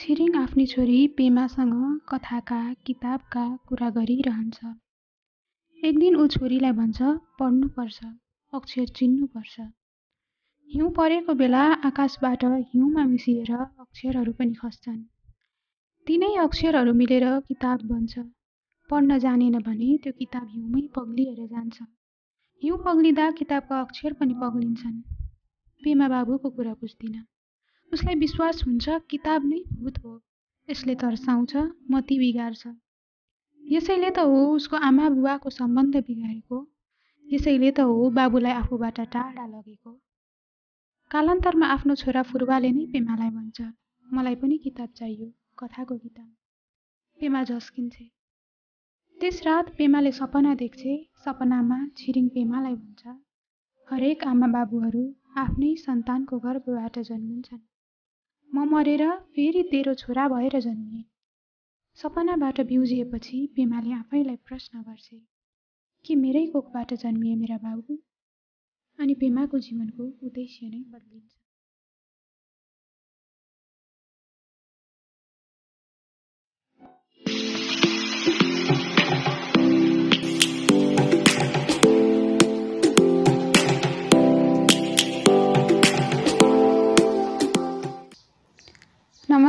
छिरिङ आफ्नी छोरी पेमासँग कथाका किताबका कुरा गरिरहन्छ। एक दिन ऊ छोरीलाई भन्छ पढ्नुपर्छ अक्षर चिन्नुपर्छ। हिउँ परेको बेला आकाशबाट हिउँमा मिसिएर अक्षरहरू पनि खस्छन्। तिनै अक्षरहरू मिलेर किताब बन्छ। पढ्न जानेन भने त्यो किताब हिउँमै पग्लिएर जान्छ। हिउँ पग्लिँदा किताबका अक्षर पनि पग्लिन्छन्। पेमा बाबुको कुरा बुझ्दिन। उसलाई विश्वास हुन्छ किताब नै भूत हो। यसले तर्साउँछ मती बिगार्छ। यसैले त हो उसको आमा बुवाको सम्बन्ध बिगारेको। यसैले त हो बाबुलाई आफूबाट टाढा लगेको। कालान्तरमा आफ्नो छोरा फुर्बाले नै पेमालाई भन्छ। मलाई पनि किताब चाहियो कथाको किताब। पेमा झस्किन्छे। त्यस रात पेमाले सपना देख्छे सपनामा छिरिङ पेमालाई भन्छ। हरेक आमा बाबुहरू आफ्नै सन्तानको गर्भबाट जन्मिन्छन्। म मरेर फेरि तेरो छोरा भएर जन्मिएँ। सपनाबाट बिउजिएपछि पेमाले आफैलाई प्रश्न गर्छे के मेरै कोखबाट जन्मिए मेरा बाबु? अनि पेमाको जीवनको उद्देश्य नै बदलिन्छ।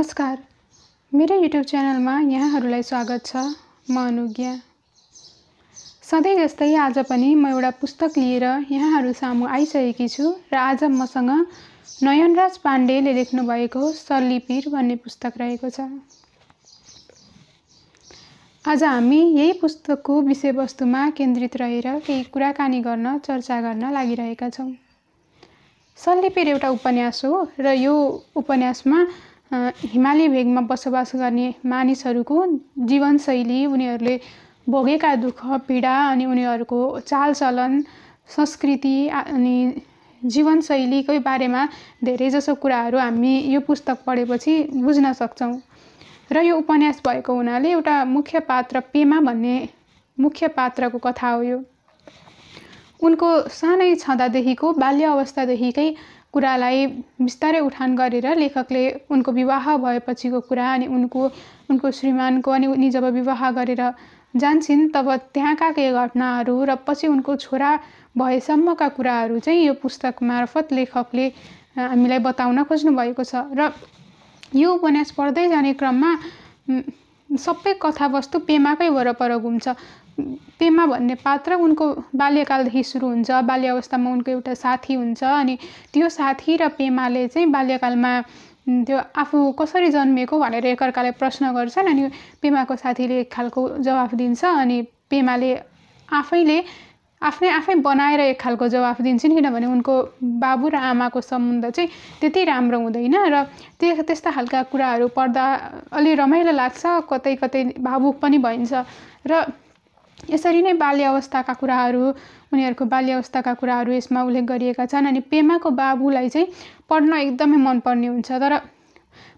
नमस्कार। मेरो युट्युब च्यानलमा यहाँहरूलाई स्वागत छ। म अनुज्ञा। सधैँ जस्तै आज पनि म एउटा पुस्तक लिएर यहाँहरू सामु आइसकेकी छु र आज मसँग नयनराज पाण्डेले लेख्नुभएको सल्लिपिर भन्ने पुस्तक रहेको छ। आज हामी यही पुस्तकको विषयवस्तुमा केन्द्रित रहेर केही कुराकानी गर्न चर्चा गर्न लागिरहेका छौँ। सल्लिपिर एउटा उपन्यास हो र यो उपन्यासमा हिमाली भेगमा बसोबास गर्ने मानिसहरूको जीवनशैली उनीहरूले भोगेका दुःख पीडा अनि उनीहरूको चालचलन संस्कृति अनि जीवनशैलीकै बारेमा धेरैजसो कुराहरू हामी यो पुस्तक पढेपछि बुझ्न सक्छौँ। र यो उपन्यास भएको हुनाले एउटा मुख्य पात्र पेमा भन्ने मुख्य पात्रको कथा हो यो। उनको सानै छँदादेखिको बाल्य अवस्थादेखिकै कुरालाई बिस्तारै उठान गरेर लेखकले उनको विवाह भएपछिको कुरा अनि उनको उनको श्रीमानको अनि उनी जब विवाह गरेर जान्छन् तब त्यहाँका केही घटनाहरू र पछि उनको छोरा भएसम्मका कुराहरू चाहिँ यो पुस्तक मार्फत लेखकले हामीलाई बताउन खोज्नु भएको छ। र यो उपन्यास पढ्दै जाने क्रममा सबै कथावस्तु पेमाकै वरपर घुम्छ पेमा भन्ने पात्र उनको बाल्यकालदेखि सुरु हुन्छ। बाल्य अवस्थामा उनको एउटा साथी हुन्छ अनि त्यो साथी र पेमाले चाहिँ बाल्यकालमा त्यो आफू कसरी जन्मिएको भनेर एकअर्कालाई प्रश्न गर्छन् अनि पेमाको साथीले एक खालको जवाफ दिन्छ अनि पेमाले आफैले आफ्नै आफै बनाएर एक खालको जवाफ दिन्छन् किनभने उनको बाबु र आमाको सम्बन्ध चाहिँ त्यति राम्रो हुँदैन र त्यो त्यस्ता खालका कुराहरू पढ्दा अलि रमाइलो लाग्छ। कतै कतै भावुक पनि भइन्छ। र यसरी नै बाल्य अवस्थाका कुराहरू उनीहरूको बाल्य अवस्थाका कुराहरू यसमा उल्लेख गरिएका छन् अनि पेमाको बाबुलाई चाहिँ पढ्न एकदमै मनपर्ने हुन्छ। तर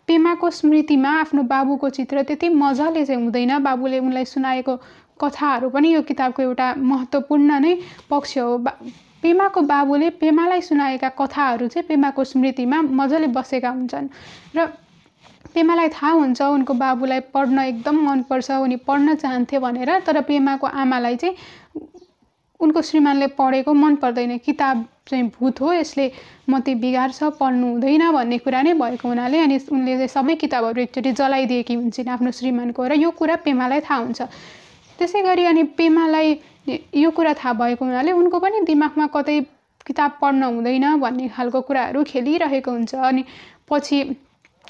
पेमाको स्मृतिमा आफ्नो बाबुको चित्र त्यति मजाले चाहिँ हुँदैन। बाबुले उनलाई सुनाएको कथाहरू पनि यो किताबको एउटा महत्त्वपूर्ण नै पक्ष हो। बा पेमाको बाबुले पेमालाई सुनाएका कथाहरू चाहिँ पेमाको स्मृतिमा मजाले बसेका हुन्छन्। र पेमालाई थाहा हुन्छ उनको बाबुलाई पढ्न एकदम मनपर्छ उनी पढ्न चाहन्थे भनेर तर पेमाको आमालाई चाहिँ उनको श्रीमानले पढेको मन पर्दैन किताब चाहिँ भूत हो यसले मती बिगार्छ पढ्नु हुँदैन भन्ने कुरा नै भएको हुनाले अनि उनले चाहिँ सबै किताबहरू एकचोटि जलाइदिएकी हुन्छन् आफ्नो श्रीमानको र यो कुरा पेमालाई थाहा हुन्छ। त्यसै गरी अनि पेमालाई यो कुरा थाहा भएको हुनाले उनको पनि दिमागमा कतै किताब पढ्न हुँदैन भन्ने खालको कुराहरू खेलिरहेको हुन्छ। अनि पछि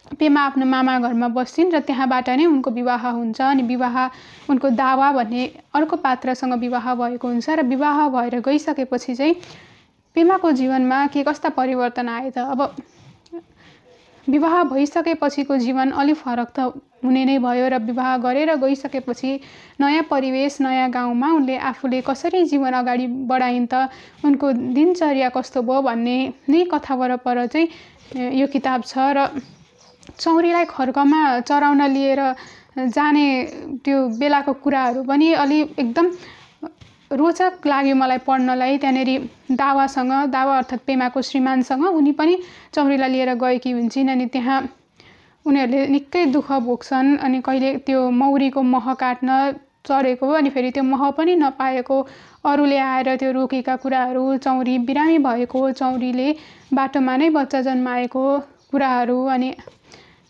पेमा आफ्नो मामा घरमा बस्छिन् र त्यहाँबाट नै उनको विवाह हुन्छ अनि विवाह उनको दावा भन्ने अर्को पात्रसँग विवाह भएको हुन्छ र विवाह भएर गइसकेपछि चाहिँ पेमाको जीवनमा के कस्ता परिवर्तन आए त? अब विवाह भइसकेपछिको जीवन अलिक फरक त हुने नै भयो र विवाह गरेर गइसकेपछि नयाँ परिवेश नयाँ गाउँमा उनले आफूले कसरी जीवन अगाडि बढाइन् त? उनको दिनचर्या कस्तो भयो भन्ने नै कथा वरपर चाहिँ यो किताब छ र चौरीलाई खर्कमा चराउन लिएर जाने त्यो बेलाको कुराहरू पनि अलि एकदम रोचक लाग्यो मलाई पढ्नलाई। त्यहाँनिर दावासँग दावा अर्थात् पेमाको श्रीमानसँग उनी पनि चौरीलाई लिएर गएकी हुन्छन् अनि त्यहाँ उनीहरूले निकै दुःख भोग्छन् अनि कहिले त्यो मौरीको मह काट्न चढेको अनि फेरि त्यो मह पनि नपाएको अरूले आएर त्यो रोकेका कुराहरू चौरी बिरामी भएको चौरीले बाटोमा नै बच्चा जन्माएको कुराहरू अनि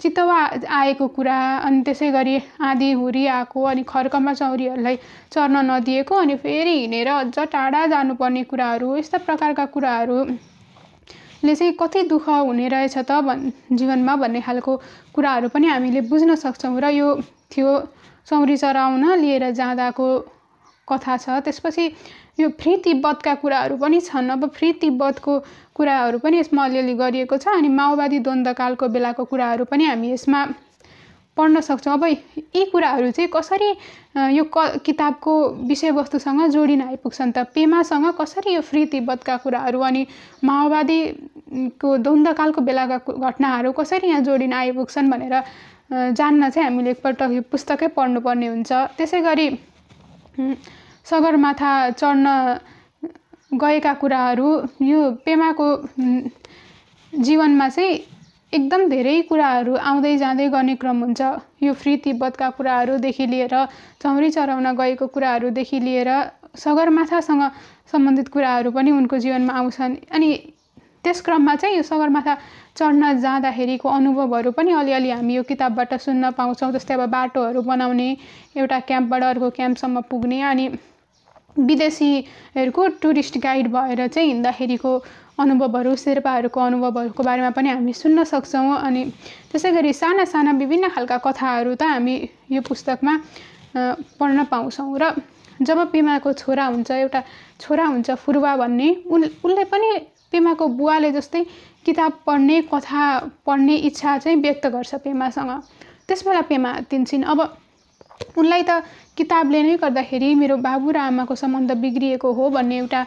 चितवा आएको कुरा अनि त्यसै गरी आँधी हुरी आएको अनि खर्कमा चौरीहरूलाई चर्न नदिएको अनि फेरि हिँडेर अझ टाढा जानुपर्ने कुराहरू यस्ता प्रकारका कुराहरूले चाहिँ कति दुःख हुने रहेछ त भन् जीवनमा भन्ने खालको कुराहरू पनि हामीले बुझ्न सक्छौँ र यो थियो चौरी चराउन लिएर जाँदाको कथा छ। त्यसपछि यो फ्री तिब्बतका कुराहरू पनि छन्। अब फ्री तिब्बतको कुराहरू पनि यसमा अलिअलि गरिएको छ अनि माओवादी द्वन्द्वकालको बेलाको कुराहरू पनि हामी यसमा पढ्न सक्छौँ। अब यी कुराहरू चाहिँ कसरी यो क किताबको विषयवस्तुसँग जोडिन आइपुग्छन् त? पेमासँग कसरी यो फ्री तिब्बतका कुराहरू अनि माओवादीको द्वन्द्वकालको बेलाका घटनाहरू कसरी यहाँ जोडिन आइपुग्छन् भनेर जान्न चाहिँ हामीले एकपल्ट यो पुस्तकै पढ्नुपर्ने हुन्छ। त्यसै गरी सगरमाथा चढ्न गएका कुराहरू यो पेमाको जीवनमा चाहिँ एकदम धेरै कुराहरू आउँदै जाँदै गर्ने क्रम हुन्छ। यो फ्री तिब्बतका कुराहरूदेखि लिएर चौरी चराउन गएको कुराहरूदेखि लिएर सगरमाथासँग सम्बन्धित कुराहरू पनि उनको जीवनमा आउँछन्। अनि त्यस क्रममा चाहिँ यो सगरमाथा चढ्न जाँदाखेरिको अनुभवहरू पनि अलिअलि हामी यो किताबबाट सुन्न पाउँछौँ। जस्तै अब बाटोहरू बनाउने एउटा क्याम्पबाट अर्को क्याम्पसम्म पुग्ने अनि विदेशीहरूको टुरिस्ट गाइड भएर चाहिँ हिँड्दाखेरिको अनुभवहरू शेर्पाहरूको अनुभवहरूको बारेमा पनि हामी सुन्न सक्छौँ अनि त्यसै गरी साना साना विभिन्न खालका कथाहरू त हामी यो पुस्तकमा पढ्न पाउँछौँ र जब पेमाको छोरा हुन्छ एउटा छोरा हुन्छ फुरुवा भन्ने उन उसले पनि पेमाको बुवाले जस्तै किताब पढ्ने कथा पढ्ने इच्छा चाहिँ व्यक्त गर्छ पेमासँग। त्यस बेला पेमा तिन्छिन् अब उनलाई त किताबले नै गर्दाखेरि मेरो बाबु र आमाको सम्बन्ध बिग्रिएको हो भन्ने एउटा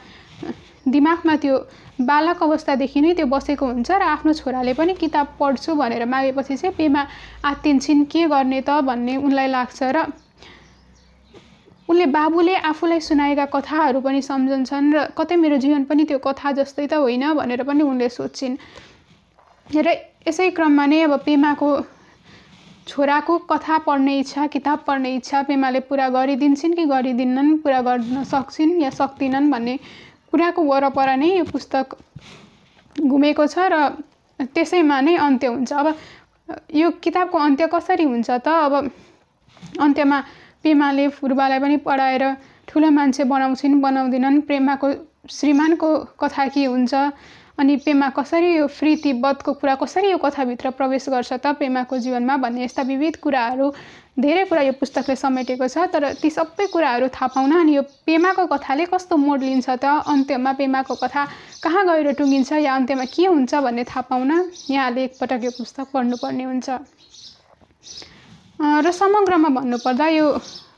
दिमागमा त्यो बालक अवस्थादेखि नै त्यो बसेको हुन्छ र आफ्नो छोराले पनि किताब पढ्छु भनेर मागेपछि चाहिँ पेमा आत्तिन्छन् के गर्ने त? भन्ने उनलाई लाग्छ र उनले बाबुले आफूलाई सुनाएका कथाहरू पनि सम्झन्छन् र कतै मेरो जीवन पनि त्यो कथा जस्तै त होइन भनेर पनि उनले सोध्छिन् र यसै क्रममा नै अब पेमाको छोराको कथा पढ्ने इच्छा किताब पढ्ने इच्छा पेमाले पुरा गरिदिन्छन् कि गरिदिन्नन् पुरा गर्न सक्छिन् या सक्दिनन् भन्ने कुराको वरपर नै यो पुस्तक घुमेको छ र त्यसैमा नै अन्त्य हुन्छ। अब यो किताबको अन्त्य कसरी हुन्छ त? अब अन्त्यमा पेमाले फुर्बालाई पनि पढाएर ठुलो मान्छे बनाउँछिन् बनाउँदैनन्। प्रेमाको श्रीमानको कथा के हुन्छ? अनि पेमा कसरी यो फ्री तिब्बतको कुरा कसरी यो कथाभित्र प्रवेश गर्छ त पेमाको जीवनमा भन्ने यस्ता विविध कुराहरू धेरै कुरा यो पुस्तकले समेटेको छ। तर ती सबै कुराहरू थाहा पाउन अनि यो पेमाको कथाले कस्तो मोड लिन्छ त? अन्त्यमा पेमाको कथा कहाँ गएर टुङ्गिन्छ या अन्त्यमा के हुन्छ भन्ने थाहा पाउन यहाँले एकपटक यो पुस्तक पढ्नुपर्ने हुन्छ। र समग्रमा भन्नुपर्दा यो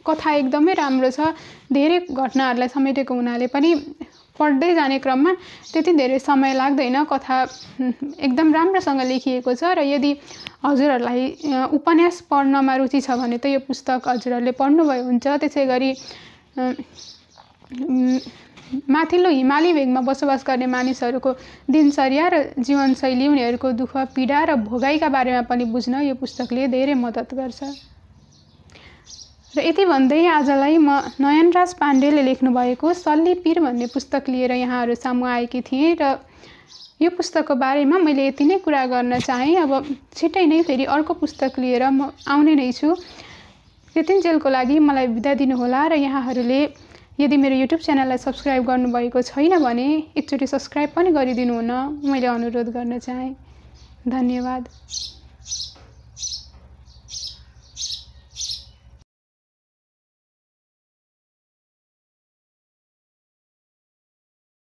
कथा एकदमै राम्रो छ। धेरै घटनाहरूलाई समेटेको हुनाले पनि पढ्दै जाने क्रममा त्यति धेरै समय लाग्दैन। कथा एकदम राम्रोसँग लेखिएको छ र यदि हजुरहरूलाई उपन्यास पढ्नमा रुचि छ भने त यो पुस्तक हजुरहरूले पढ्नुभयो हुन्छ। त्यसै गरी माथिल्लो हिमाली भेगमा बसोबास गर्ने मानिसहरूको दिनचर्या र जीवनशैली उनीहरूको दुःख पीडा र भोगाइका बारेमा पनि बुझ्न यो पुस्तकले धेरै मद्दत गर्छ। र यति भन्दै आजलाई म नयनराज पाण्डेले लेख्नुभएको सल्ली भन्ने पुस्तक लिएर यहाँहरू सामु आएकी थिएँ र यो पुस्तकको बारेमा मैले यति नै कुरा गर्न चाहेँ। अब छिट्टै नै फेरि अर्को पुस्तक लिएर म आउने नै छु। त्यतिन्जेलको लागि मलाई बिदा दिनुहोला र यहाँहरूले यदि मेरो युट्युब च्यानललाई सब्सक्राइब गर्नुभएको छैन भने एकचोटि सब्सक्राइब पनि गरिदिनु हुन मैले अनुरोध गर्न चाहेँ। धन्यवाद।